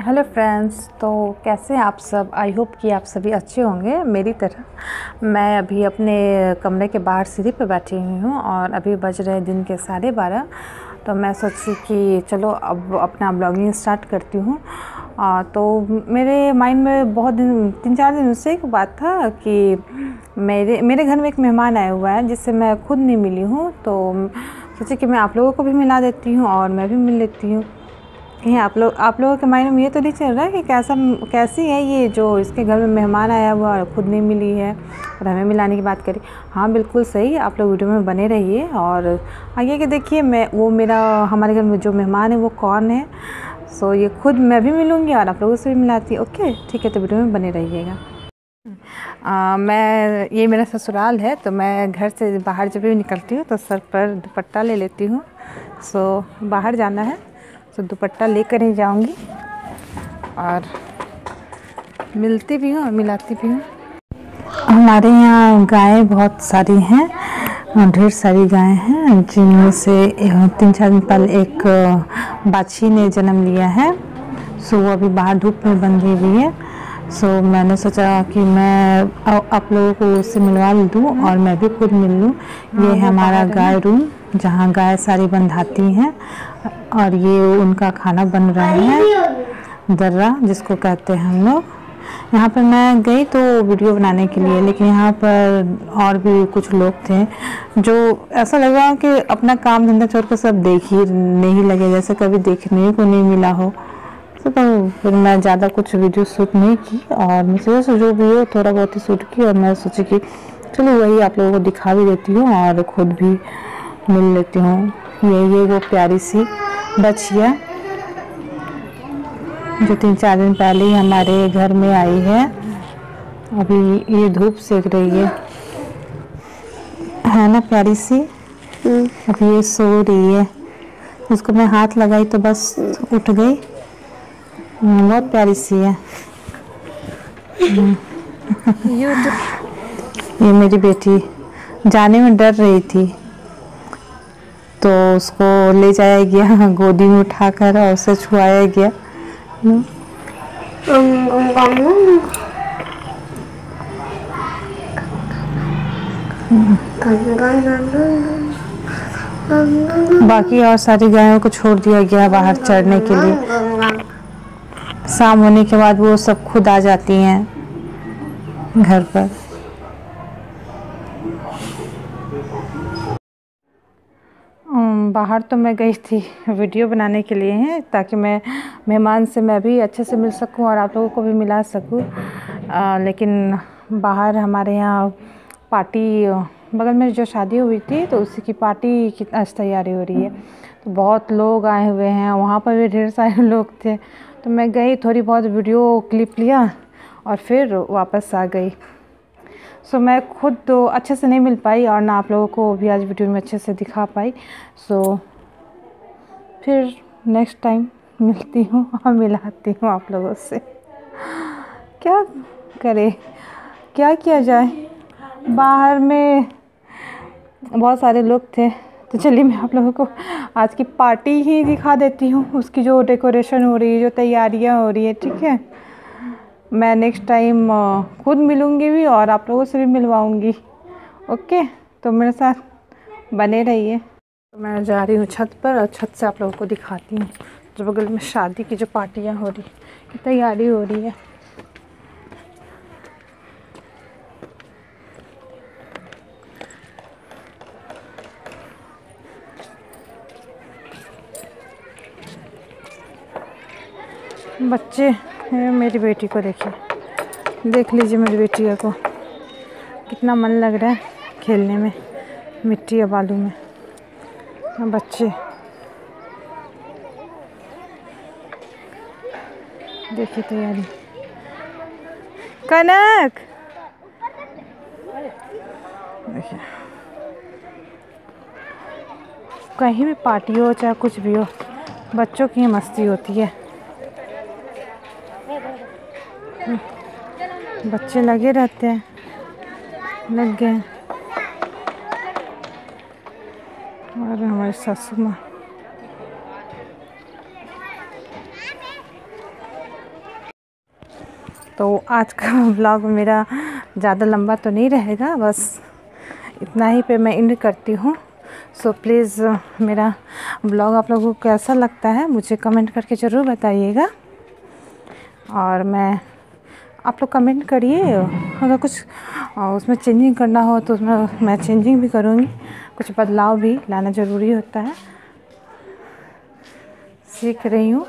Hello friends तो कैसे आप सब? आई होप कि आप सभी अच्छे होंगे, मेरी तरह। मैं अभी अपने कमरे के बाहर सीढ़ी पर बैठी हुई हूँ और अभी बज रहे दिन के साढ़े बारह। तो मैं सोची कि चलो, अब अपना ब्लॉगिंग स्टार्ट करती हूँ। तो मेरे माइंड में बहुत दिन तीन चार दिन से एक बात था कि मेरे मेरे घर में एक मेहमान आया हुआ है, जिससे मैं खुद नहीं मिली हूँ। तो सोचे कि मैं आप लोगों को भी मिला देती हूँ और मैं भी मिल लेती हूँ। कहीं आप लोग आप लोगों के माइंड में ये तो नहीं चल रहा है कि कैसा कैसी है ये जो इसके घर में मेहमान आया हुआ और खुद नहीं मिली है और हमें मिलाने की बात करी। हाँ बिल्कुल सही आप लोग वीडियो में बने रहिए और आगे के देखिए मैं वो मेरा हमारे घर में जो मेहमान है वो कौन है। सो ये खुद मैं भी मिलूँगी और आप लोगों से भी मिलाती ओके ठीक है तो वीडियो में बने रहिएगा। आ, मैं ये मेरा ससुराल है तो मैं घर से बाहर जब भी निकलती हूँ तो सर पर दुपट्टा ले लेती हूँ। सो बाहर जाना है। तो दुपट्टा लेकर ही जाऊँगी और मिलती भी हूँ और मिलाती भी हूँ। हमारे यहाँ गायें बहुत सारी हैं ढेर सारी गायें हैं, जिनमें से तीन चार दिन पहले एक बाछी ने जन्म लिया है, सो वो अभी बाहर धूप में बंधी हुई है। सो so, मैंने सोचा कि मैं आप लोगों को उससे मिलवा दूँ और मैं भी खुद मिल लूँ। ये है हमारा गाय रूम जहाँ गाय सारी बंधाती हैं और ये उनका खाना बन रहा है। दर्रा जिसको कहते हैं हम लोग। यहाँ पर मैं गई तो वीडियो बनाने के लिए लेकिन यहाँ पर और भी कुछ लोग थे जो ऐसा लगा कि अपना काम धंधा छोड़ कर सब देख ही नहीं लगे जैसे कभी देखने को नहीं मिला हो। तो, तो फिर मैं ज़्यादा कुछ वीडियो शूट नहीं की और मुझे से जो भी हो थोड़ा बहुत ही शूट की और मैं सोची कि चलो वही आप लोगों को दिखा भी देती हूँ और ख़ुद भी मिल लेती हूँ। ये ये वो प्यारी सी बचिया जो तीन चार दिन पहले ही हमारे घर में आई है। अभी ये धूप सेक रही है। है ना प्यारी सी? अभी ये सो रही है। उसको मैं हाथ लगाई तो बस उठ गई। बहुत प्यारी सी है ये मेरी बेटी जाने में डर रही थी। तो उसको ले जाया गया गोदी में उठाकर और उसे छुआया गया। बाकी और सारी गायों को छोड़ दिया गया बाहर चढ़ने के लिए। शाम होने के बाद वो सब खुद आ जाती हैं घर पर। बाहर तो मैं गई थी वीडियो बनाने के लिए हैं, ताकि मैं मेहमान से मैं भी अच्छे से मिल सकूँ और आप लोगों को भी मिला सकूँ। लेकिन बाहर हमारे यहाँ पार्टी, बगल में जो शादी हुई थी तो उसी की पार्टी की तैयारी हो रही है। तो बहुत लोग आए हुए हैं, वहाँ पर भी ढेर सारे लोग थे। तो मैं गई थोड़ी बहुत वीडियो क्लिप लिया और फिर वापस आ गई। सो so, मैं खुद तो अच्छे से नहीं मिल पाई और ना आप लोगों को भी आज वीडियो में अच्छे से दिखा पाई। सो so, फिर नेक्स्ट टाइम मिलती हूँ और मिलाती हूँ आप लोगों से। क्या करें? क्या किया जाए? बाहर में बहुत सारे लोग थे। तो चलिए मैं आप लोगों को आज की पार्टी ही दिखा देती हूँ। उसकी जो डेकोरेशन हो रही है, जो तैयारियाँ हो रही है, ठीक है? मैं नेक्स्ट टाइम खुद मिलूँगी भी और आप लोगों से भी मिलवाऊँगी। ओके? तो मेरे साथ बने रहिए। तो मैं जा रही हूँ छत पर और छत से आप लोगों को दिखाती हूँ। जो बगल में शादी की जो पार्टियाँ हो रही तैयारी हो रही है। बच्चे मेरी बेटी को देखिए। देख लीजिए मेरी बेटी को। कितना मन लग रहा है खेलने में, मिट्टी या बालू में। बच्चे। देखिए तैयारी। कनक! देखिए। कहीं भी पार्टी हो, चाहे कुछ भी हो, बच्चों की मस्ती होती है। बच्चे लगे रहते हैं। लग गए। और हमारे सासू माँ। तो आज का ब्लॉग मेरा ज़्यादा लंबा तो नहीं रहेगा बस इतना ही पे मैं इंड करती हूँ। सो so, प्लीज़ मेरा ब्लॉग आप लोगों को कैसा लगता है मुझे कमेंट करके ज़रूर बताइएगा। और मैं आप लोग कमेंट करिए। अगर कुछ उसमें चेंजिंग करना हो तो उसमें मैं चेंजिंग भी करूँगी। कुछ बदलाव भी लाना ज़रूरी होता है। सीख रही हूँ।